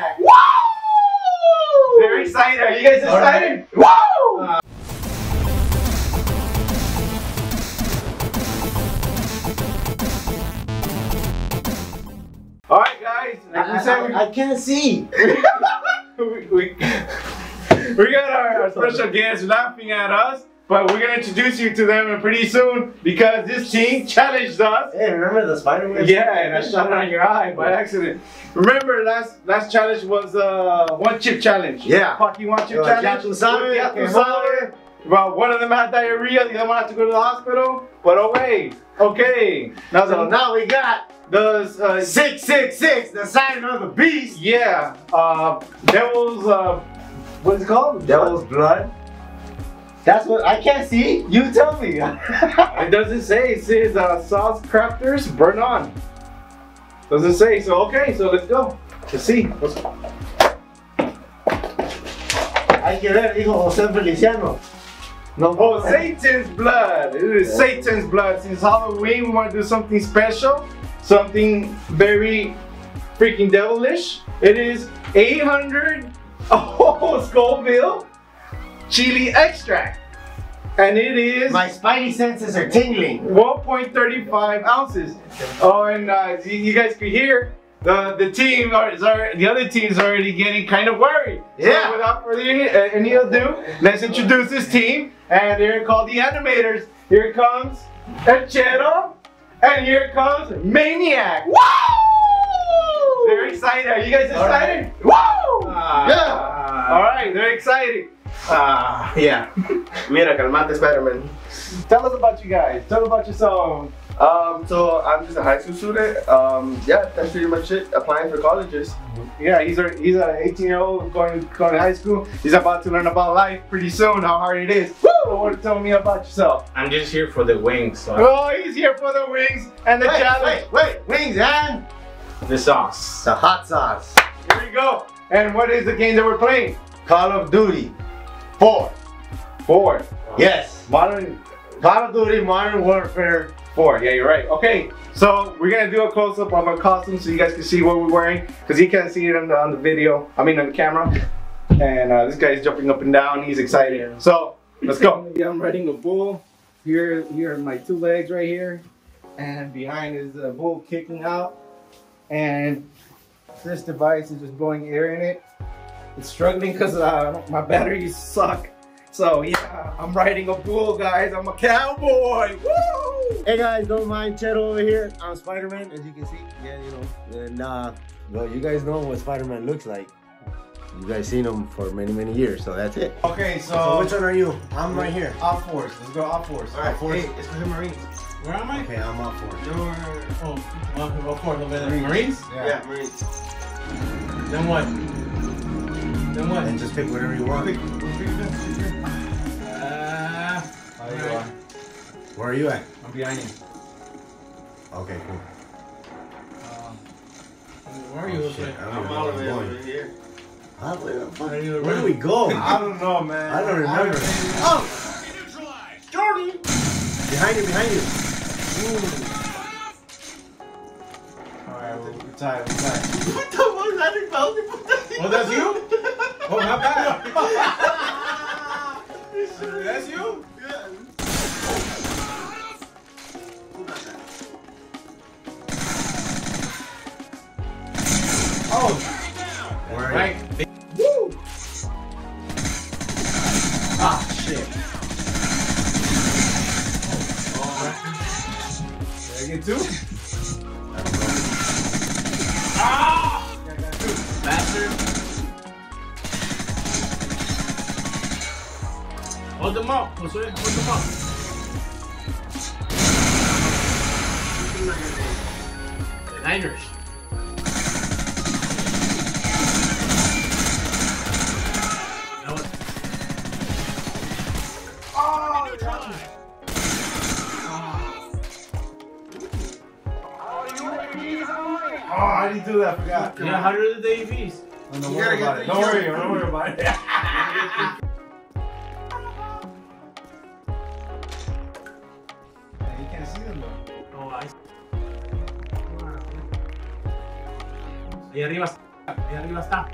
Woo! They're excited. Are you guys excited? Woo! All right, guys. Like we said, we- I, I can't see. we, we, we got our, our special guests laughing at us, but we're gonna introduce you to them pretty soon because this team challenged us. Hey, remember the Spider Man? Yeah, and I shot it on your eye by accident. Remember, last last challenge was uh one chip challenge. Yeah. Paqui one chip challenge. Sabe, With Yaku que. Well, one of them had diarrhea, the other one had to go to the hospital. But oh wait, okay. Now So the now we got does uh, 666, the sign of the beast. yeah uh devil's uh what is it called? Devil's blood. That's what I can't see. You tell me. It doesn't say. It says uh, sauce crafters burn on. Doesn't say. So okay. So let's go. Let's see. Let's Hay que ver, hijo José Feliciano. No, Oh, Satan's blood. It is Satan's blood. Since Halloween, we want to do something special, something very freaking devilish. It is 800 oh, Scoville chili extract, and it is My spidey senses are tingling. 1.35 ounces. Oh, and uh, you, you guys could hear the the team are, is already, the other team is already getting kind of worried. Yeah. So without further any, uh, ado, let's introduce this team, and they're called the Animators. Here comes El Chero, and here comes Maniac. Woo! They're excited. Are you guys All right. excited? Woo! Yeah. All right, they're excited. Ah, yeah. Mira, calmate, Spider-Man. Tell us about you guys. Tell us about yourself. Um, so I'm just a high school student. Um, yeah, that's pretty much it. Applying for colleges. Yeah, he's a he's an 18 year old going going to high school. He's about to learn about life pretty soon, how hard it is. Woo! What tell me about yourself? I'm just here for the wings, so Oh, he's here for the wings and the Wait, challenge. wait, wait, wings and the sauce. the hot sauce. Here we go. And what is the game that we're playing? Call of Duty 4. Four. Yes. Modern Call of Duty Modern Warfare. four. Yeah, you're right. Okay, so we're gonna do a close up of our costume so you guys can see what we're wearing because you can't see it on the on the video. I mean on the camera. And uh, this guy's jumping up and down. He's excited. So let's go. Yeah, I'm riding a bull. Here, here are my two legs right here, and behind is the bull kicking out. And this device is just blowing air in it. It's struggling because uh, my batteries suck. So yeah, I'm riding a bull, guys. I'm a cowboy. Woo! Hey guys, don't mind Cheto over here. I'm Spider-Man, as you can see. Yeah, you know. And uh, well, you guys know what Spider-Man looks like. You guys seen him for many, many years, so that's it. Okay, so, So which one are you? I'm right here. OpFor. Let's go OpFor. All right, force. hey, it's for the Marines. Where am I? Okay, I'm up for it. You're oh, oh, of course, over there. Marines. Yeah. Marines. Then what? Then what? And just pick whatever you want. Uh, there you are. Where are you at? I'm behind you. Okay, cool. where are you? Oh, shit. I don't I'm know all where the I'm way going. over here. Huh? Wait, I'm Where fine. you? Where do we go? I don't know, man. I don't remember. Oh! Jordan. Behind you, behind you. Alright, we're we're tired, we're tired. What the fuck? I think about Oh, that's you? Oh, not bad. that's you? Oh, Where are right. Woo! Ah, shit. Did I get two? Hold them up, Jose. Hold them up. The Niners. That was- Oh, Oh, I didn't do that, I forgot. Yeah, how do the AVs? Don't You worry gotta about it. Don't worry, don't worry about it. them though. Oh, I. Ahí arriba. Ahí arriba está. Ah,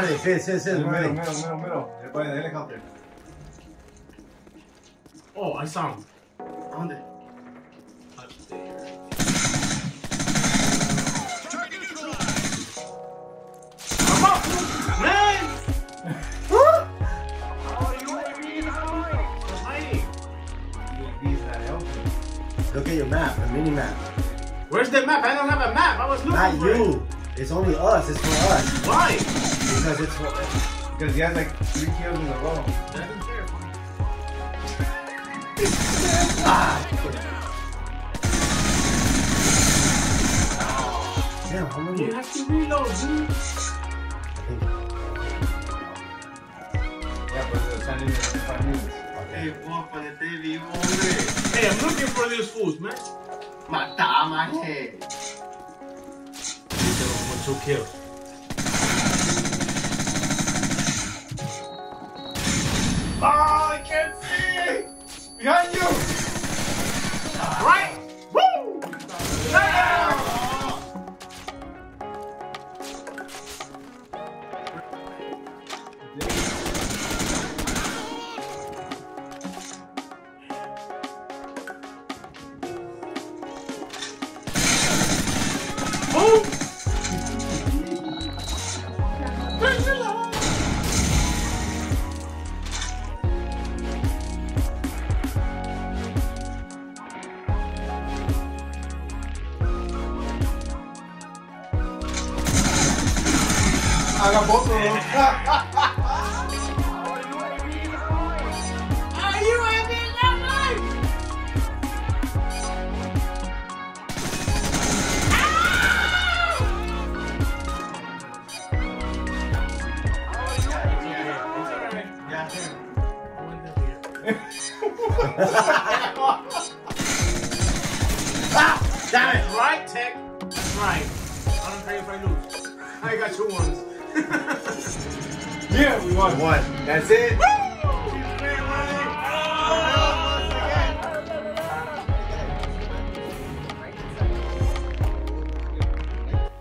They? middle, middle, middle. By the helicopter. Oh, I saw him. ¿Dónde? Up there. Come on, man! Stop hiding. He's not helping. Look at your map, a mini map. Where's the map? I don't have a map. I was looking Not you. It's only us. It's for us. Why? Because it's for. Because he has like three kills in a row. Doesn't care. Damn, how many? You have to reload, dude. Yeah, but they're sending you in five minutes. Hey, guapa, esté vivo, hombre. Hey, I'm looking for these fools, man. Mata, maje. These are with two kills. Oh, I can't see! Behind you! Right? Woo! Boom! I got both of them. Are you that Damn it! Right, Teck? Right. I don't care if I lose. I got two ones. Yeah, we won. One. That's it.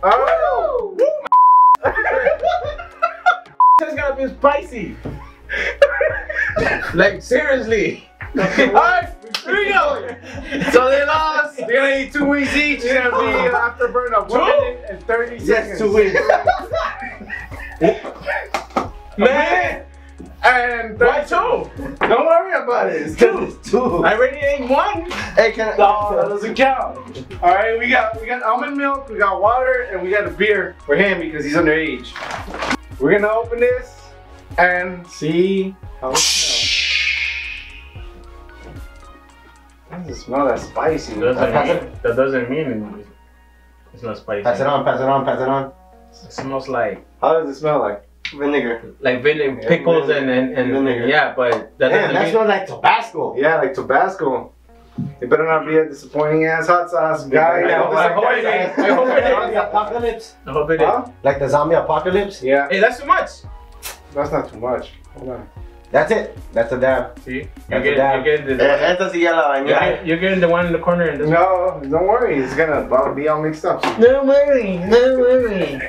Oh! This gotta be spicy. like seriously. Alright, here we go. So they lost. They're gonna eat two wings each. It's gonna be an afterburn of one minute and 30 Yes, seconds. two wings. Man, And 30 why two? Don't worry about it. It's two. Two. I already ate one. Hey, can I? No, that doesn't count. All right, we got we got almond milk, we got water, and we got a beer for him because he's underage. We're gonna open this and see how it smells. Does it smell that spicy? Doesn't mean, that doesn't mean it's not spicy. Pass it on, pass it on, pass it on. It smells like How does it smell like? Vinegar. like vin- pickles and and, and, Vinegar. yeah, but that Damn, doesn't that mean. smells like Tabasco. Yeah, like Tabasco. It better not be a disappointing ass hot sauce guy. I hope- I hope it is. I hope it is. Zombie apocalypse? I hope it is. Huh? Like the zombie apocalypse? Yeah, Hey, that's too much. that's not too much. Hold on. That's it. That's a dab. See, you're That's a getting, dab. you're getting the. Eh, esta sí ya la You're getting, you're getting the one in the corner and this No, don't worry. It's gonna be all mixed up. No worry, no worry.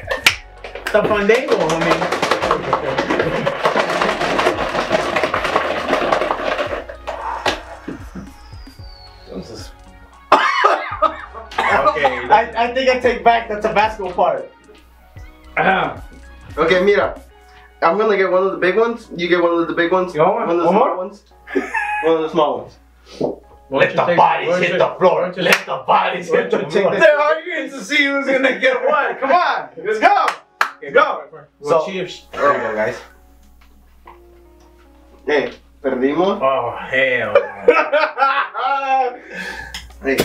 The fandango, homie. I, I think I take back the Tabasco part. Okay, mira. I'm gonna get one of the big ones. You get one of the big ones. You want one? One of the One small more? ones. one of the small ones. Why don't you take- why don't you- why don't Let the bodies hit the floor. They're arguing to see who's gonna get what. Come on, let's go. Okay, Go. Well, So- cheers. There you go, guys. Hey, perdimos. Oh, hell. Hey,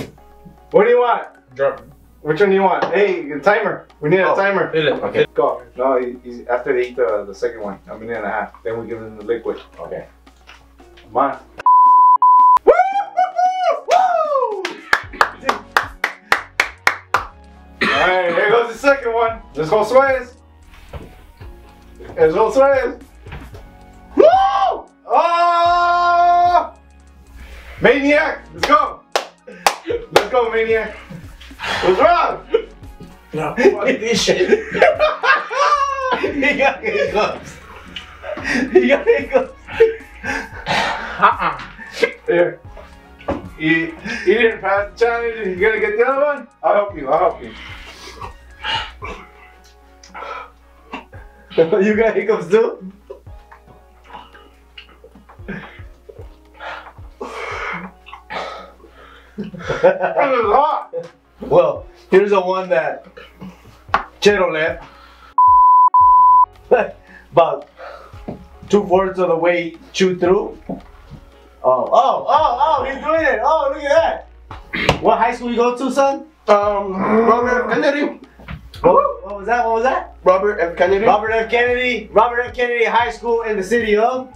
what do you want? Drop. Which one do you want? Hey, the timer. We need a Oh. timer. It. Okay, go. No, he's, after they eat the, the second one, a minute and a half. Then we give them the liquid. Okay. Come on. Woo! Woo! Alright, here goes the second one. Let's go Suez. Let's go Suez. Woo! Oh! Maniac! Let's go! Let's go, Maniac! What's wrong? No, fuck this shit. he got hiccups. He got hiccups. Uh-uh. Here. You, you didn't pass the challenge and you're gonna get the other one? I'll help you, I'll help you. you got hiccups too? This is hot. Well, here's the one that Cheto left. About two fourths of the way chewed through. Oh, oh, oh, oh, he's doing it. Oh, look at that. What high school you go to, son? um, Robert Kennedy. What, what was that? What was that? Robert F. Kennedy. Robert F. Kennedy. Robert F. Kennedy High School in the city of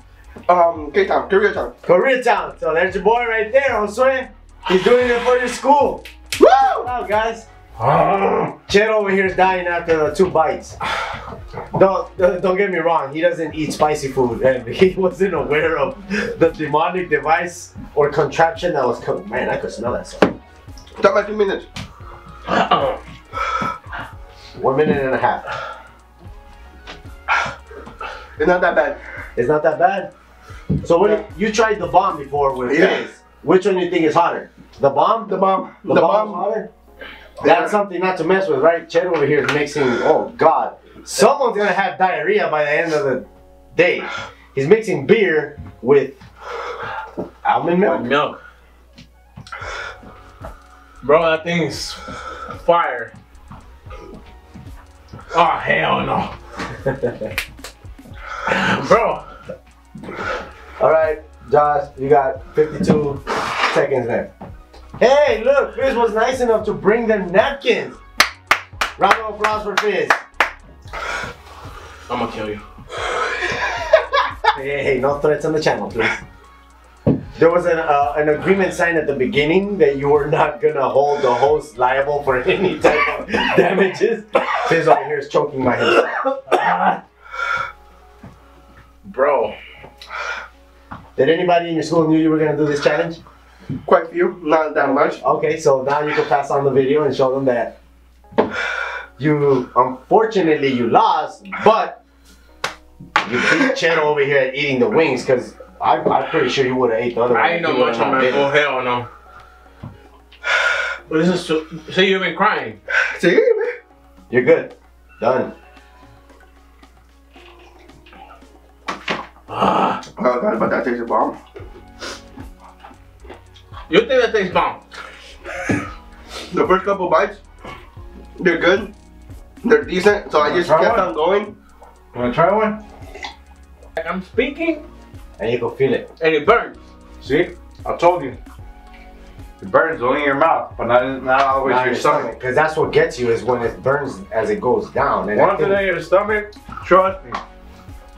Um, K-Town, Koreatown. Koreatown. So there's your boy right there, Josue. He's doing it for your school. Woo! Wow, guys. Chet over here is dying after two bites. Don't don't get me wrong. He doesn't eat spicy food, and he wasn't aware of the demonic device or contraption that was coming. Man, I could smell that stuff. Stop my two minutes. One minute and a half. It's not that bad. It's not that bad. So what? You tried the bomb before with Yeah. Phis. Which one do you think is hotter? The bomb? The bomb. The, The bomb's bomb. hotter? That's something not to mess with, right? Chet over here is mixing. Oh God, someone's gonna have diarrhea by the end of the day. He's mixing beer with almond milk. Milk. Bro, that thing's fire. Oh, hell no. Bro. All right, Josh, you got 52 seconds left. Hey, look, Phis was nice enough to bring them napkins. Round of applause for Phis. I'm gonna kill you. Hey, hey, no threats on the channel, please. There was an, uh, an agreement signed at the beginning that you were not gonna hold the host liable for any type of damages. Phis over here is choking my himself. Bro. Did anybody in your school knew you were gonna do this challenge? Quite a few, not that much. Okay, so now you can pass on the video and show them that you, unfortunately, you lost, but you beat Cheto over here at eating the wings because I'm, I'm pretty sure you would have ate the other one. I ain't know much on not my been. Oh, hell no. But this is so, so you've been crying. See, man. You're good. Done. Ah. Oh god, but that tastes a bomb. You think that tastes bomb? The first couple bites, they're good. They're decent, so I just kept one. on going. You Wanna try one? Like I'm speaking And you can feel it. and it burns. See? I told you. It burns only in your mouth, but not, not all the way to your stomach. Because that's what gets you is when it burns as it goes down. And I Once think- it in your stomach, trust me.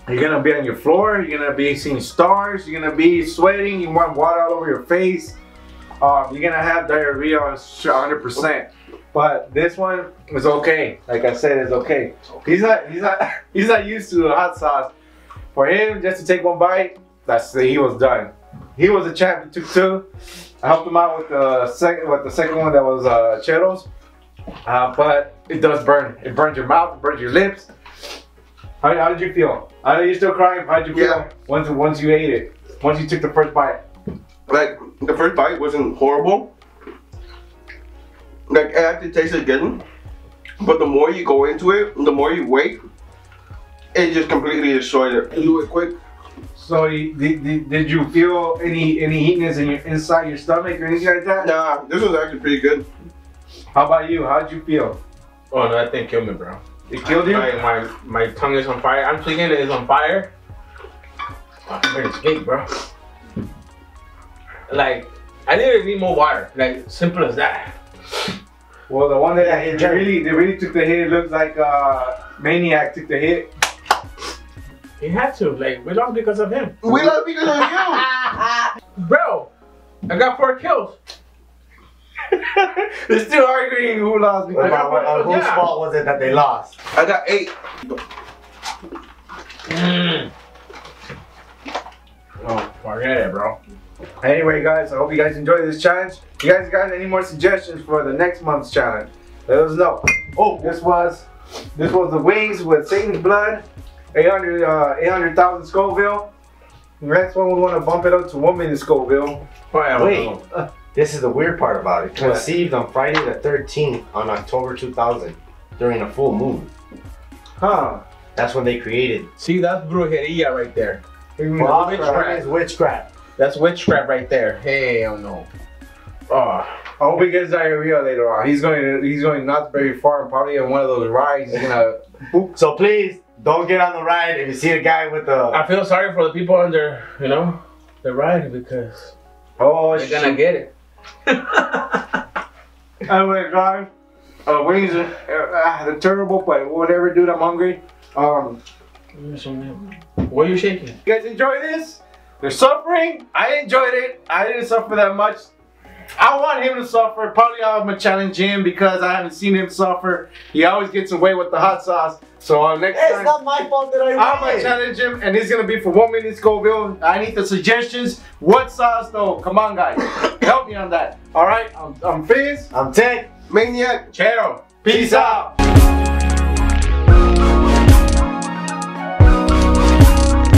You're gonna be on your floor, you're gonna be seeing stars, you're gonna be sweating, you want water all over your face. Um, you're gonna have diarrhea on 100%. But this one is okay. Like I said, it's okay. He's not he's not he's not used to the hot sauce. For him, just to take one bite, that's he was done. He was a champ. He took two. I helped him out with the second with the second one that was uh, Cheetos. Uh, but it does burn. It burns your mouth. It burns your lips. How, how did you feel? I know you're still crying. How did you feel Yeah. once once you ate it? Once you took the first bite. Like the first bite wasn't horrible. Like it actually tasted good. But the more you go into it, the more you wait, it just completely destroyed it. You do it quick. So did, did, did you feel any any heatness in your inside your stomach or anything like that? Nah, this was actually pretty good. How about you? How did you feel? Oh no, that thing killed me, bro. It killed you. My, my, my tongue is on fire. I'm thinking it is on fire. I'm ready to skate, bro. Like, I didn't need more water. Like, simple as that. Well, the one that Yeah, they really, they really took the hit. It looks like uh, Maniac took the hit. He had to. Like, we lost because of him. We lost because of you. Bro, I got four kills. They're still arguing who lost because about- what- uh, whose Yeah. fault was it that they lost? I got eight. Mm. Oh, forget it, bro. Anyway, guys, I hope you guys enjoyed this challenge. You guys got any more suggestions for the next month's challenge? Let us know. Oh, this was this was the wings with Satan's blood, 800 uh, 800,000 Scoville. Next one, we want to bump it up to one minute Scoville. Well, Wait. know. This is the weird part about it. Conceived on Friday the 13th on October 2000 during a full moon. Huh? That's when they created. See, that's brujeria right there. Well, witchcraft. that is witchcraft. That's witchcraft right there. Hell no. Oh, I hope he gets diarrhea later on. He's going to he's going not very far and probably on one of those rides. He's gonna So please don't get on the ride if you see a guy with a. I feel sorry for the people under, you know, the ride because oh they're shit. gonna get it. Anyway, guys, uh, wings are uh, they're terrible, but whatever, dude. I'm hungry. Um, What are you shaking? you guys enjoy this? They're suffering. I enjoyed it. I didn't suffer that much. I want him to suffer. Probably I'm gonna challenge him because I haven't seen him suffer. He always gets away with the hot sauce. So uh, next It's time. not my fault that I I'm gonna challenge him, and it's gonna be for one minute Scoville. I need the suggestions. What sauce though? Come on, guys, help me on that. All right, I'm, I'm Phis. I'm Teck. Maniac. Chero. Peace out.